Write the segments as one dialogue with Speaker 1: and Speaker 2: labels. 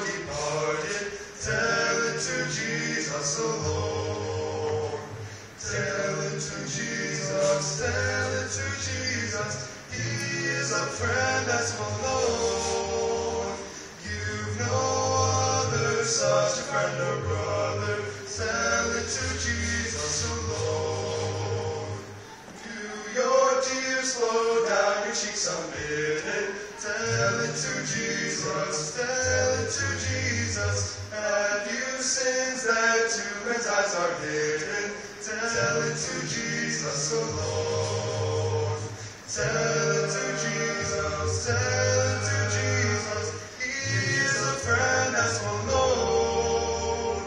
Speaker 1: departed, tell it to Jesus alone. Tell it to Jesus, tell it to Jesus, He is a friend that's alone. You've no other such friend abroad. To Jesus, tell to Jesus. Have you sins that to men's eyes are hidden? Tell it to Jesus oh Lord. Tell it to Jesus, tell it to Jesus. He is a friend that's known.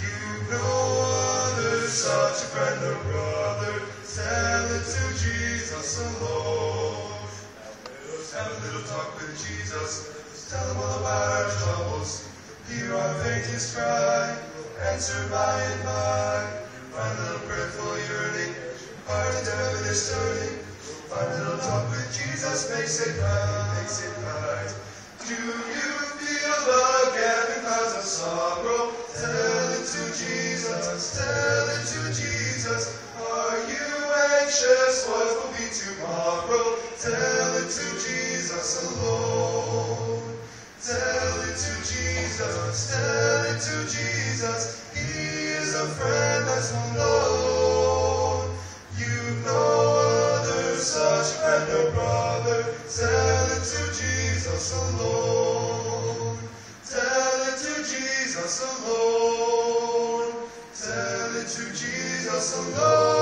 Speaker 1: You know other such a friend or brother. Tell it to Jesus oh alone. Jesus. Tell him all about our troubles. Hear our faintest cry. Answer by and by. A little prayerful yearning. Heart into heaven is turning. A little talk with Jesus. Makes it right. Makes it right. Do you feel the gathering clouds of sorrow? Tell it to Jesus. Tell it to Jesus. Are you anxious? What will be tomorrow? Tell it to Jesus Tell it to Jesus. He is a friend that's alone. You've know other such friend or brother. Tell it to Jesus alone. Tell it to Jesus alone. Tell it to Jesus alone.